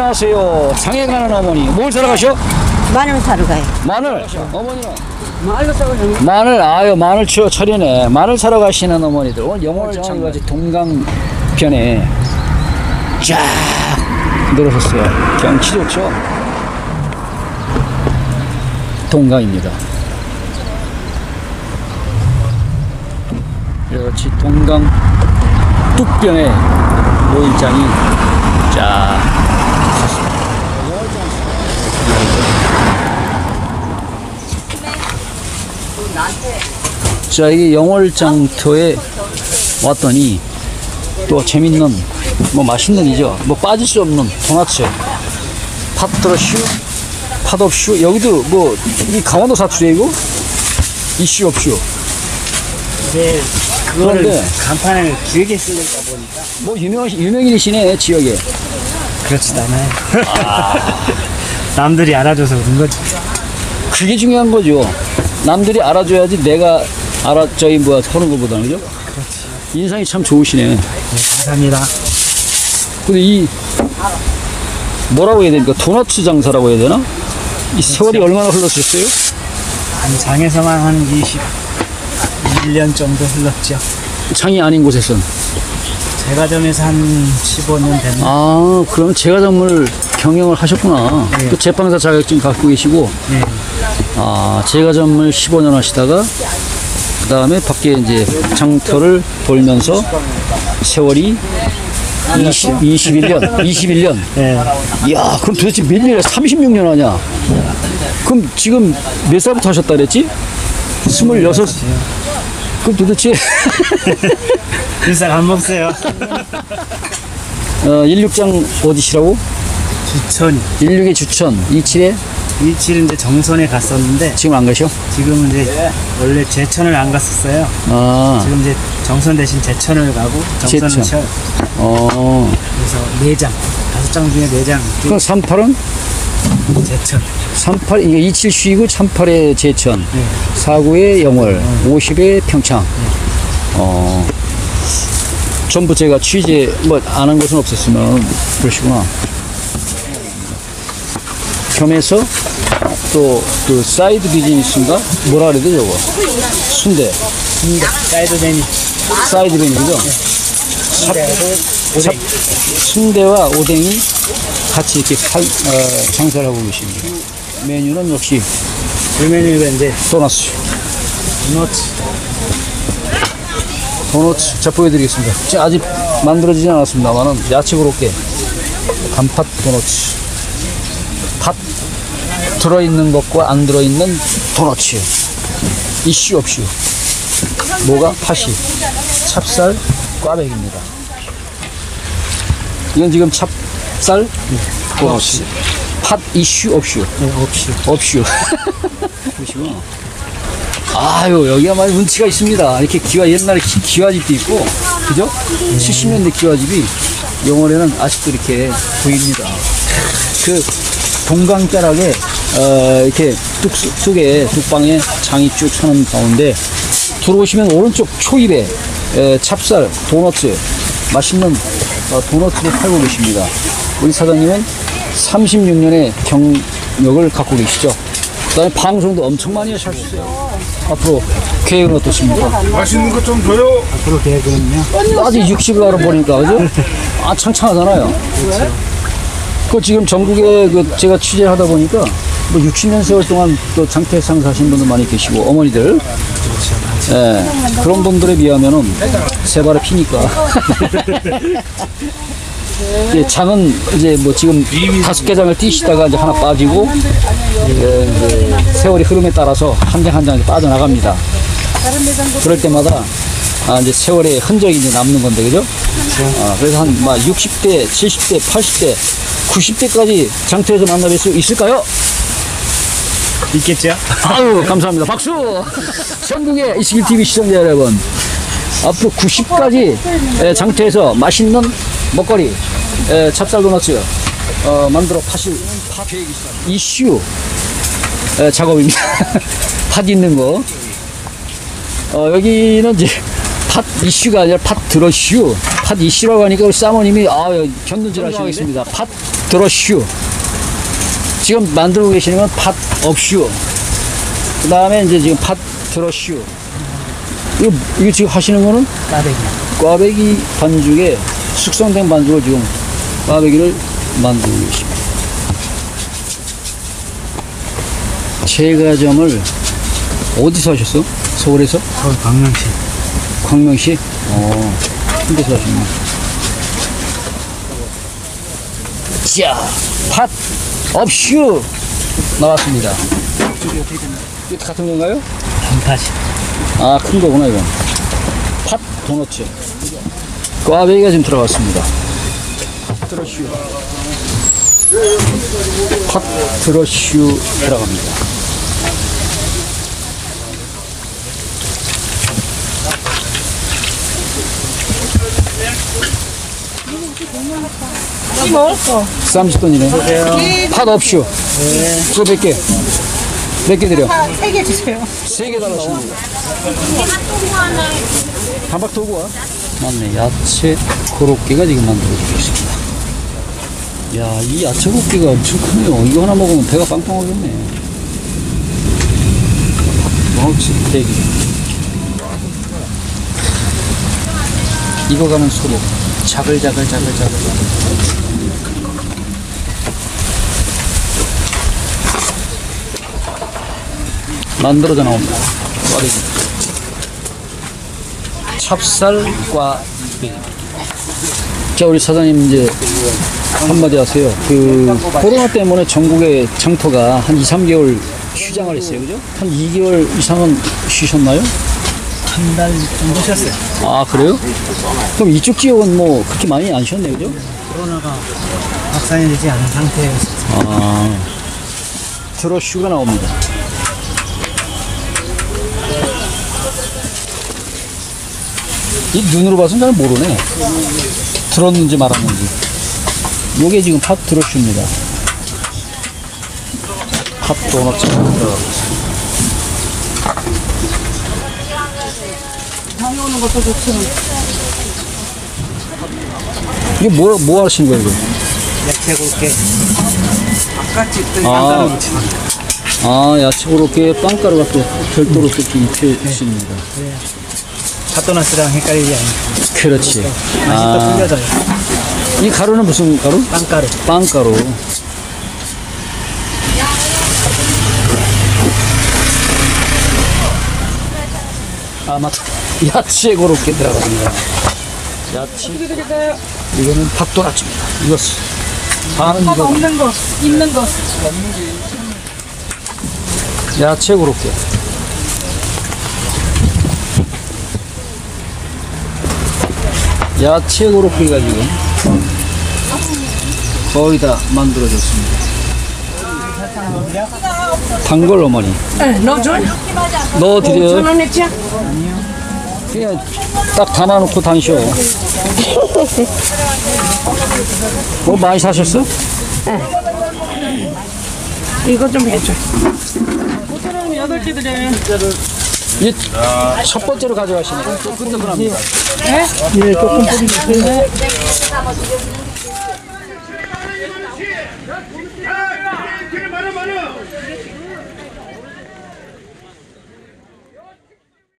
안녕하세요. 장에 가는 어머니. 뭘 사러 가셔? 마늘 사러 가요. 마늘. 어머니는? 마늘 사러 가요. 마늘, 아유, 마늘 추어 철이네. 마늘 사러 가시는 어머니들. 오늘 영월 장 까지 동강변에 쫙 늘어섰어요. 경치 좋죠? 동강입니다. 이렇지 동강 뚝변에 노일장이 쫙 자, 이게 영월장터에 왔더니 또 재밌는 뭐 맛있는 이죠. 뭐 빠질 수 없는 도나츠, 팥드러슈, 팥업슈. 여기도 뭐 이 강원도 사투리야 이거? 이슈 없슈. 네, 그거를 그런데- 간판을 길게 쓰려다 보니까 뭐 유명 유명인이시네 지역에. 그렇지도 않아요. 남들이 알아줘서 그런 거지. 그게 중요한 거죠. 남들이 알아줘야지 내가 알아 저기 뭐야 하는 것보다는 그죠? 인상이 참 좋으시네. 네, 감사합니다. 근데 이 뭐라고 해야 됩니까? 도너츠 장사라고 해야 되나? 이 세월이 얼마나 흘렀었어요? 한 장에서만 한 21년 정도 흘렀죠. 장이 아닌 곳에선. 제과점에서 한 15년 됐나? 아, 그러면 제과점을 경영을 하셨구나. 네. 또 제빵사 자격증 갖고 계시고, 네, 아, 제과점을 15년 하시다가, 그 다음에 밖에 이제 장터를 돌면서 세월이 20, 21년, 21년. 네. 이야, 그럼 도대체 몇 년이야? 36년 하냐? 그럼 지금 몇 살부터 하셨다 그랬지? 26. 그럼 도대체, 일살 안 먹어요. 어, 16장 어디시라고? 주천이. 16의 주천, 27에 27 이제 정선에 갔었는데 지금 안 가셔? 지금은 이제 원래 제천을 안 갔었어요. 아, 지금 이제 정선 대신 제천을 가고 정선을 제천. 쳐요. 어. 그래서 네 장, 다섯 장 중에 네 장. 그럼 38은? 제천. 38, 이게 27 쉬고 38에 제천, 네. 49에 영월, 50에 평창. 어. 전부 제가 취재, 뭐, 아는 것은 없었으면, 그러시구나. 겸해서, 또, 그, 사이드 비즈니스인가? 뭐라 그래야 돼, 저거? 순대. 사이드 메뉴. 사이드 메뉴죠? 삽, 순대와 오뎅이 같이 이렇게 팔, 어, 장사를 하고 계십니다. 메뉴는 역시 그 메뉴가 이제 도너츠. 도너츠. 도너츠. 자, 보여드리겠습니다. 아직 만들어지진 않았습니다만은 야채 고로케 단팥 도너츠. 팥 들어있는 것과 안 들어있는 도너츠. 이슈 없슈. 뭐가? 팥이. 찹쌀 꽈배기입니다. 이건 지금 찹쌀 도너츠. 팥 이슈 없슈. 네, 없이. 없슈. 보시구나. 아유, 여기야말로 운치가 있습니다. 이렇게 기와, 옛날에 기, 기와집도 있고, 그죠? 70년대 기와집이 영월에는 아직도 이렇게 보입니다. 그 동강자락에, 어, 이렇게 뚝 속에, 뚝방에 장이 쭉 서는 가운데, 들어오시면 오른쪽 초입에, 에, 찹쌀, 도너츠, 맛있는 어, 도너츠를 팔고 계십니다. 우리 사장님은 36년의 경력을 갖고 계시죠. 그 다음에 방송도 엄청 많이 하셨어요. 앞으로 계획은 어떻습니까? 맛있는 것좀 줘요. 앞으로 계획은요. 아직 60을 알아보니까, 그죠? 아, 창창하잖아요. 그 지금 전국에 그 제가 취재를 하다 보니까 뭐 60년 세월 동안 또 장태상 사신 분들 많이 계시고 어머니들. 예, 그런 분들에 비하면은 세 발에 피니까. 예, 장은 이제 뭐 지금 다섯 개 장을 띄시다가 이제 하나 빠지고 예, 세월이 흐름에 따라서 한 장 한장 빠져나갑니다. 그럴 때마다 아, 이제 세월의 흔적이 이제 남는 건데, 그죠? 아, 그래서 한, 막 60대, 70대, 80대, 90대까지 장터에서 만나뵐 수 있을까요? 있겠죠? 아유, 감사합니다. 박수! 전국의 이스길 TV 시청자 여러분. 앞으로 90까지 장터에서 맛있는 먹거리, 에, 찹쌀 도너츠, 어, 만들어 파실, 파. 이슈, 에, 작업입니다. 팥 있는 거. 어, 여기는 이제 팥 이슈가 아니라 팥 드러슈. 팥 이슈라고 하니까 우리 사모님이, 아, 견눈질 하시겠습니다. 팥 드러슈. 지금 만들고 계시는 건 팥 업슈. 그 다음에 이제 지금 팥 드러슈. 이거, 이거 지금 하시는 거는 까베기. 꽈배기 반죽에 숙성된 반죽을 지금 꽈배기를 만들고 계십니다. 제과점을 어디서 하셨어? 서울에서? 서울 광명시. 광명시? 어, 큰 데서 하셨네. 자, 팥 업슈 나왔습니다. 이거 같은 건가요? 단팥이. 아, 큰 거구나, 이건. 팥 도너츠. 꽈배기가 지금 들어갔습니다. 트러슈. 팥 트러슈 들어갑니다. 먹었어. 30돈이네. 팥 업슈. 그거 몇 개? 몇 개 드려? 세개 주세요. 세 개 달라십니다. 한박 돌고 와. 맞네. 야채 고로케가 지금 만들어지고 있습니다. 야, 이 야채 고로케가 엄청 크네요. 이거 하나 먹으면 배가 빵빵하겠네. 원어치 대기. 익어가는 소리. 자글자글 자글자글. 만들어져 나옵니다. 찹쌀과. 자, 우리 사장님 이제 한마디 하세요. 그 코로나 때문에 전국의 장터가 한 2, 3개월 휴장을 했어요. 그죠? 한 2개월 이상은 쉬셨나요? 한 달 정도 쉬었어요. 아, 그래요? 그럼 이쪽 지역은 뭐 그렇게 많이 안 쉬었네요. 그죠? 코로나가 확산이 되지 않은 상태에서 아. 트러슈가 나옵니다. 이 눈으로 봐서는 잘 모르네. 들었는지 말았는지. 요게 지금 팥 트러슈입니다. 팥 도넛. 다녀오는 것도 좋지만. 이게 뭐, 뭐 하시는 거예요, 이거? 야채 굵게 바깥집 또 아. 아, 야채 고로케 빵가루가 또 별도로 또 이렇게 입혀집니다. 팥도넛이랑 헷갈리지 않게 그렇지. 맛이 또 아, 풀려져요. 이 가루는 무슨 가루? 빵가루. 빵가루. 아, 맞다. 야채 고롭게 들어갑니다. 야채. 이거는 닭도라치입니다. 이거 반은 이거 없는 거, 있는 거. 야채 고롭게. 야채 고롭게가 지금 거의 다 만들어졌습니다. 단걸 어머니. 네, 넣어줘요. 넣어드려요. 천 원 했지? 그냥 딱 담아놓고 다니셔. 뭐 많이 사셨어? 이거 좀 해줘. 이 첫 번째로 가져가시니까 또 끝내고 납니다. 네? 예, 조금 뿌리주세요.